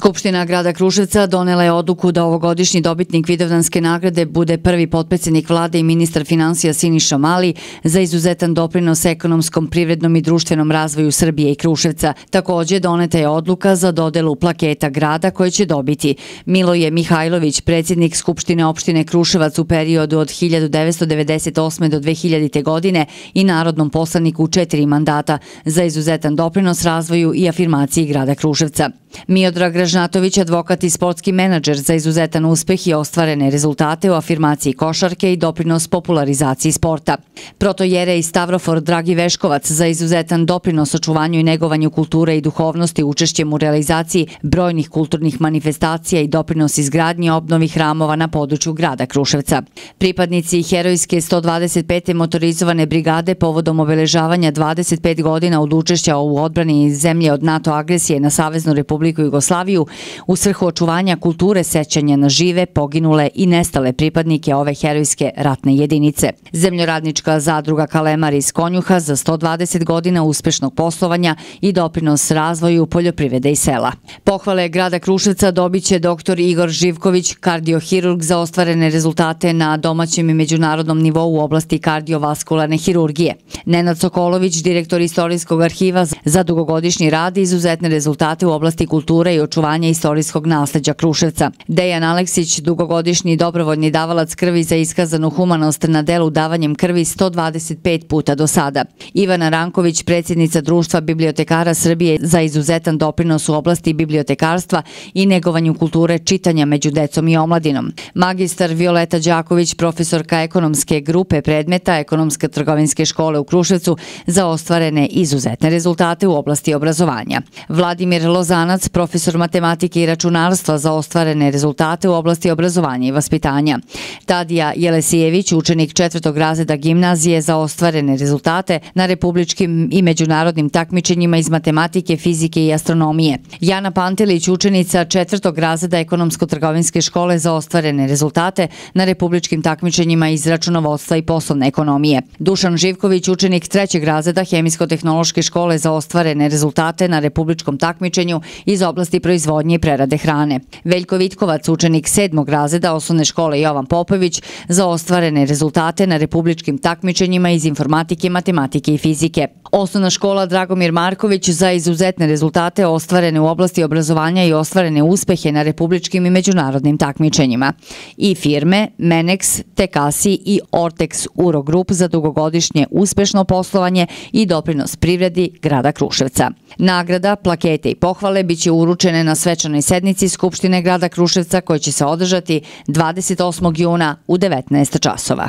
Skupština grada Kruševca donela je odluku da ovogodišnji dobitnik Vidovdanske nagrade bude prvi potpredsednik vlade i ministar financija Siniša Mali za izuzetan doprinos ekonomskom, privrednom i društvenom razvoju Srbije i Kruševca. Takođe, doneta je odluka za dodelu plaketa grada koje će dobiti Miloje Mihajlović, predsjednik Skupštine opštine Kruševac u periodu od 1998. do 2000. godine i narodnom poslaniku četiri mandata za izuzetan doprinos razvoju i afirmaciji grada Kruševca. Miodrag Ražnatović, advokat i sportski menadžer za izuzetan uspeh i ostvarene rezultate u afirmaciji košarke i doprinos popularizaciji sporta. Protojere i Stavrofor Dragi Veškovac za izuzetan doprinos očuvanju i negovanju kulture i duhovnosti učešćem u realizaciji brojnih kulturnih manifestacija i doprinos izgradnji obnovi hramova na području grada Kruševca. Pripadnici herojske 125. motorizovane brigade povodom obeležavanja 25 godina od učešća u odbrani zemlje od NATO agresije na Saveznu republiku Jugoslaviju u svrhu očuvanja kulture sećanja na žive, poginule i nestale pripadnike ove herojske ratne jedinice. Zemljoradnička zadruga Kalemar iz Konjuha za 120 godina uspešnog poslovanja i doprinos razvoju poljoprivrede i sela. Pohvale grada Kruševca dobiće dr. Igor Živković, kardiohirurg za ostvarene rezultate na domaćem i međunarodnom nivou u oblasti kardiovaskularne hirurgije. Nenad Sokolović, direktor Istorijskog arhiva za dugogodišnji rad i izuzetne rezultate u oblasti kulture i očuvanja istorijskog nasleđa Kruševca. Dejan Aleksić, dugogodišnji dobrovoljni davalac krvi za iskazanu humanost na delu davanjem krvi 125 puta do sada. Ivana Ranković, predsjednica Društva bibliotekara Srbije za izuzetan doprinos u oblasti bibliotekarstva i negovanju kulture čitanja među decom i omladinom. Magistar Violeta Đaković, profesorka ekonomske grupe predmeta Ekonomske trgovinske škole u Kruševcu za ostvarene izuzetne rezultate u oblasti obrazovanja. Vladimir Lozanac, profesor matematike i računarstva za ostvarene rezultate u oblasti obrazovanja i vaspitanja. Tadija Jelesijević, učenik četvrtog razreda gimnazije za ostvarene rezultate na republičkim i međunarodnim takmičenjima iz matematike, fizike i astronomije. Jana Pantelić, učenica četvrtog razreda ekonomsko-trgovinske škole za ostvarene rezultate na republičkim takmičenjima iz računovodstva i poslovne ekonomije. Dušan Živković, učenik trećeg razreda hemijsko-tehnološke škole za ostvarene rezultate na republičkom takmičenju iz oblasti proizvodnje i prerade hrane. Veljko Vitkovac, učenik sedmog razreda osnovne škole Jovan Popović za ostvarene rezultate na republičkim takmičenjima iz informatike, matematike i fizike. Osnovna škola Dragomir Marković za izuzetne rezultate ostvarene u oblasti obrazovanja i ostvarene uspehe na republičkim i međunarodnim takmičenjima. I firme Menex, Tekasi i Ortex Urogrup za dugogodišnje uspešno poslovanje i doprinos privredi grada Kruševca. Nagrada, plakete i pohvale biće uručene na svečanoj sednici Skupštine grada Kruševca koja će se održati 28. juna u 19 časova.